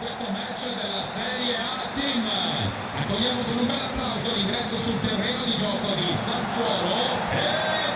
questo match della Serie A Team. Accogliamo con un bel applauso l'ingresso sul terreno di gioco di Sassuolo e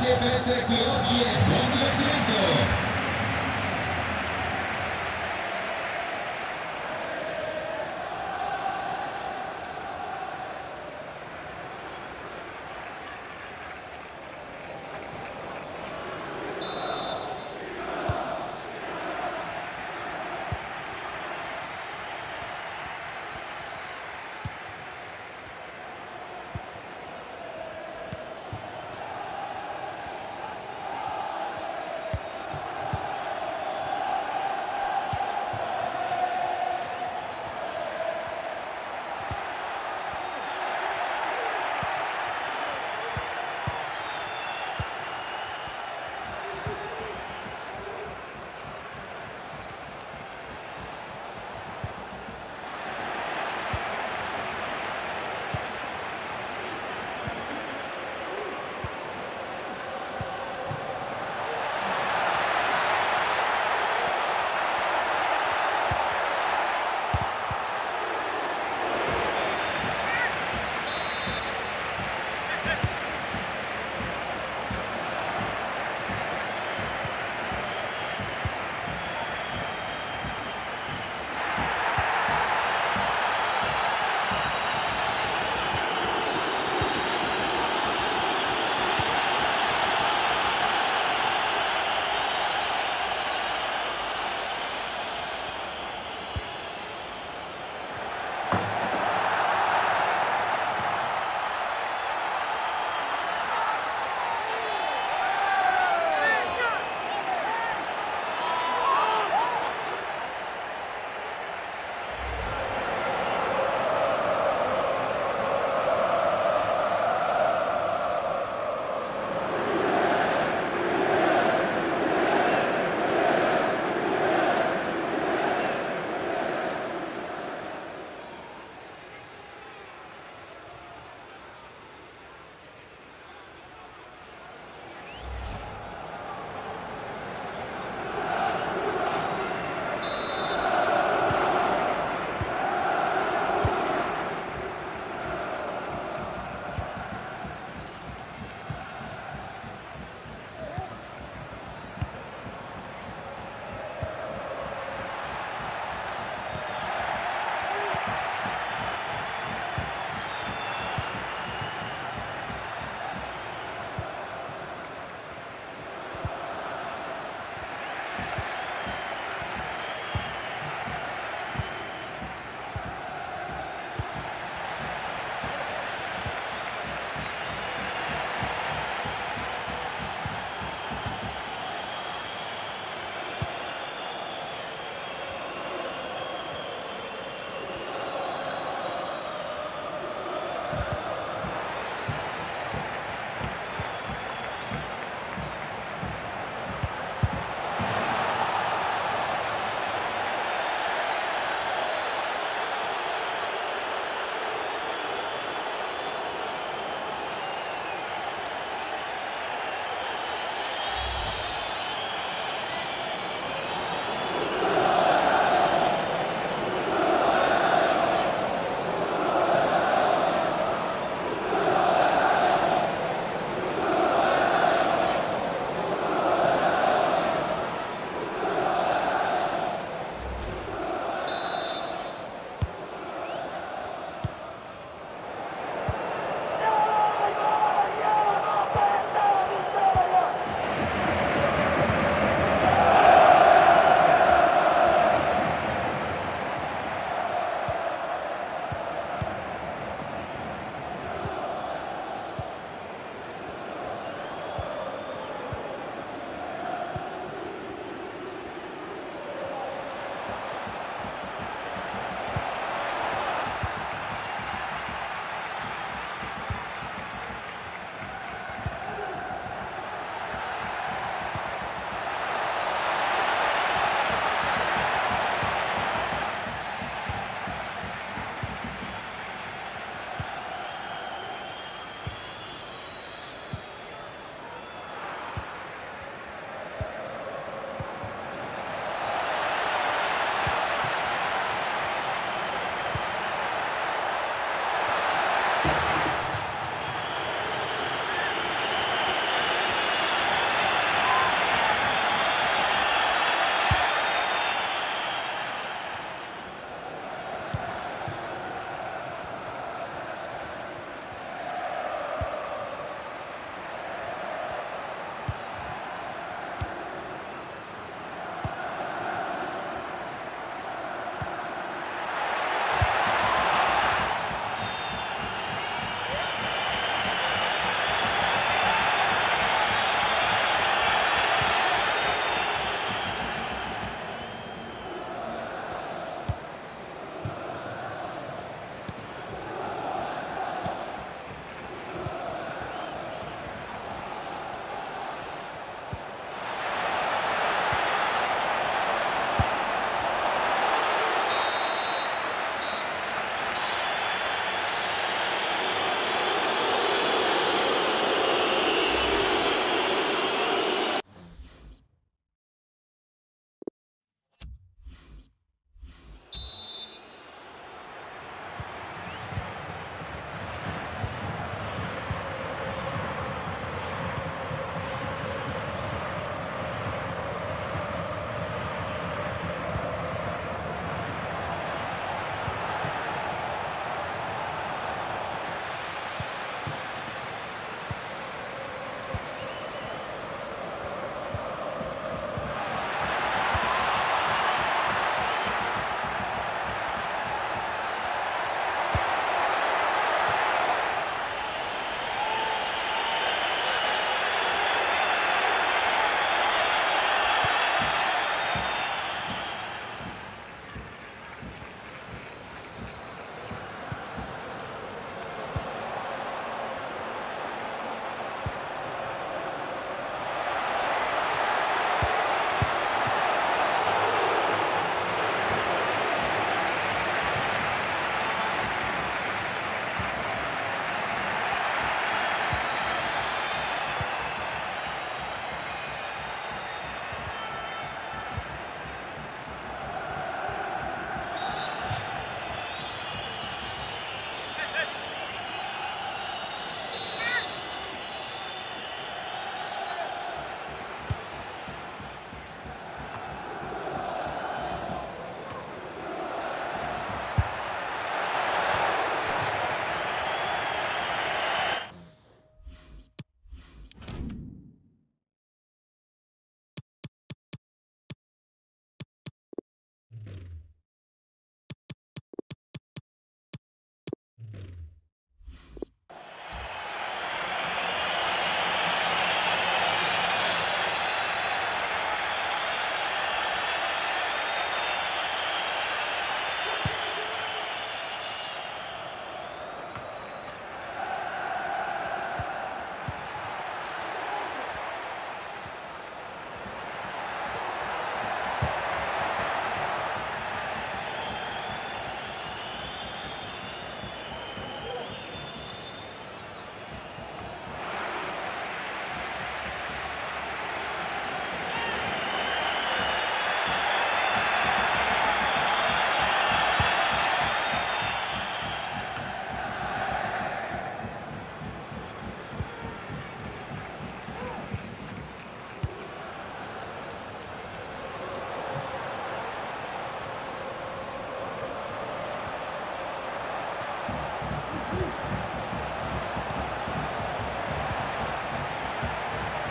Grazie per essere qui oggi e buon divertimento.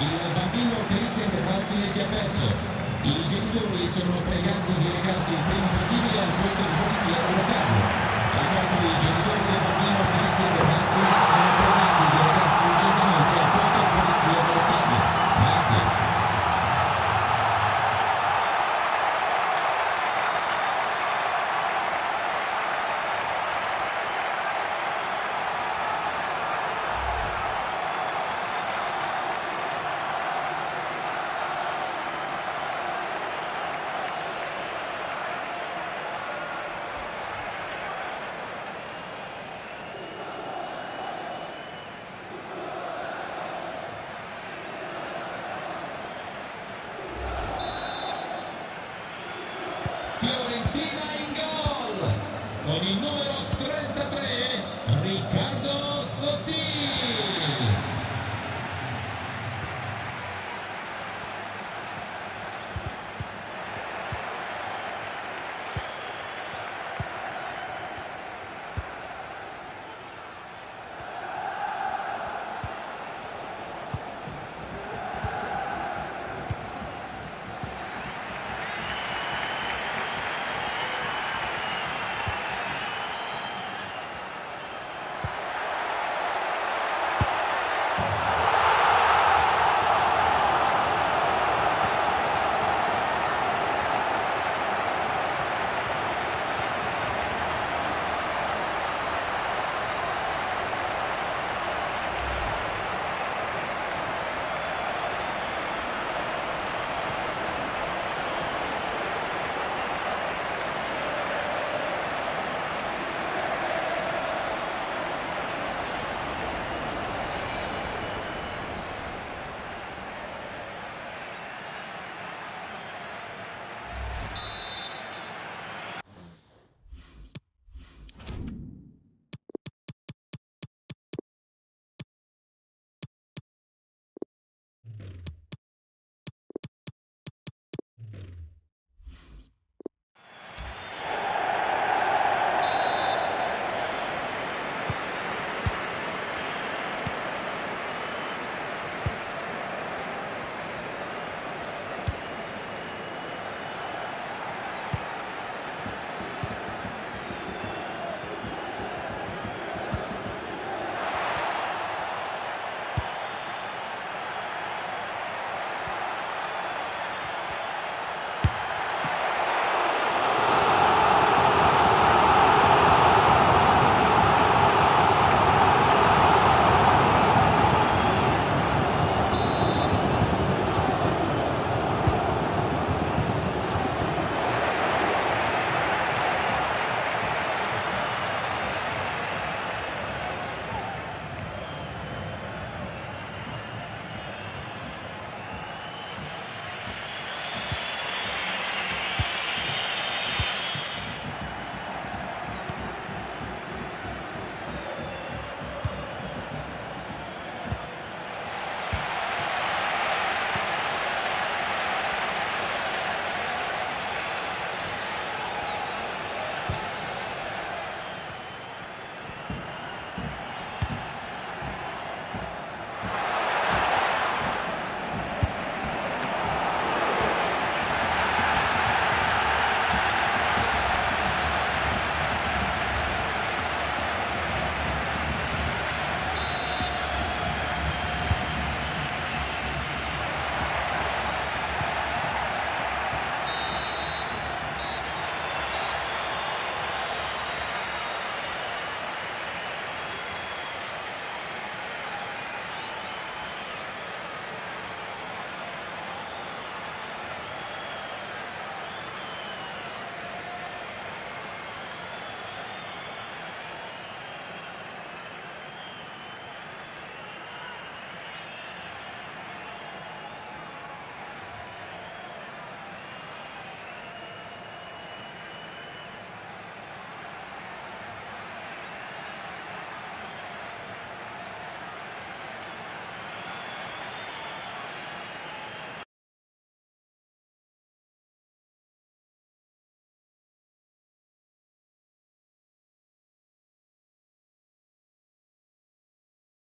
Il bambino Christian Trassine si è perso. I genitori sono pregati di recarsi il prima possibile al posto di polizia dello stadio. Ricordo i genitori Bye.